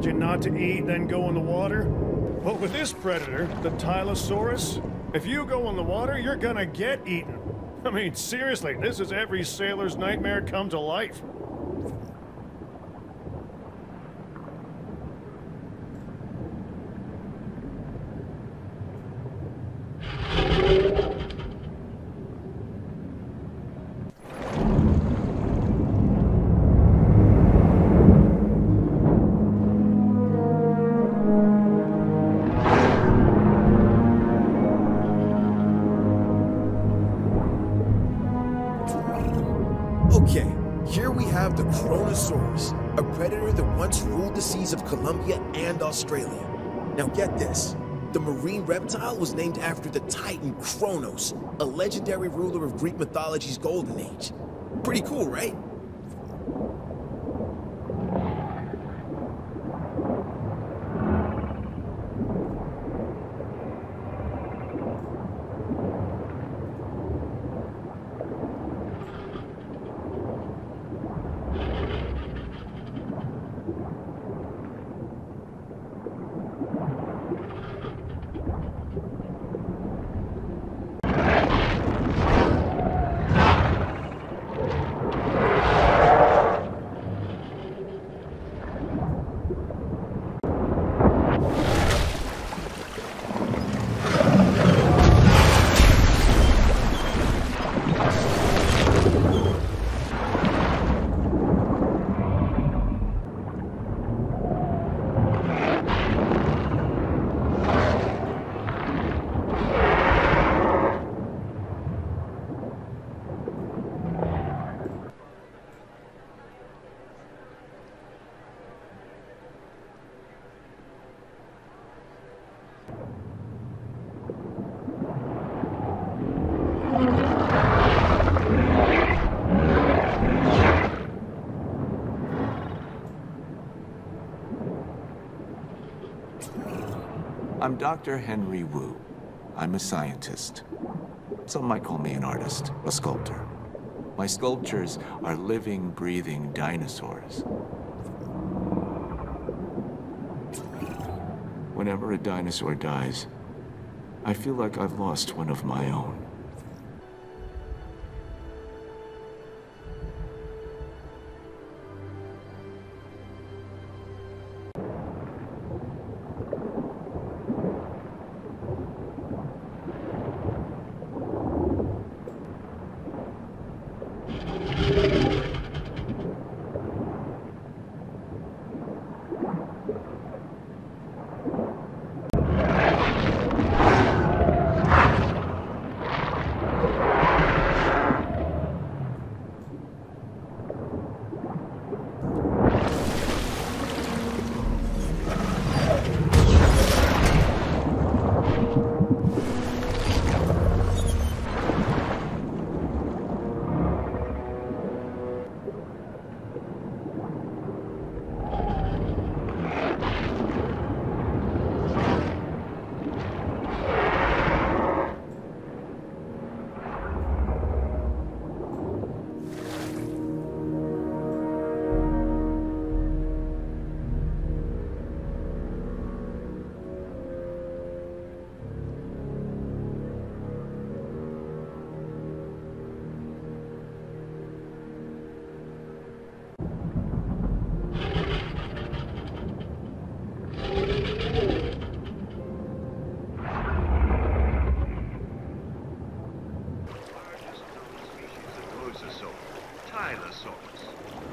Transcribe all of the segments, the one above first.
told you not to eat, then go in the water? But with this predator, the Tylosaurus, if you go in the water, you're gonna get eaten. I mean, seriously, this is every sailor's nightmare come to life. Kronosaurus, a predator that once ruled the seas of Colombia and Australia. Now get this. The marine reptile was named after the titan Kronos, a legendary ruler of Greek mythology's golden age. Pretty cool, right? I'm Dr. Henry Wu. I'm a scientist. Some might call me an artist, a sculptor. My sculptures are living, breathing dinosaurs. Whenever a dinosaur dies, I feel like I've lost one of my own.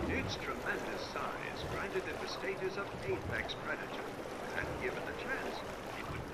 Its tremendous size granted it the status of apex predator, and given the chance, it would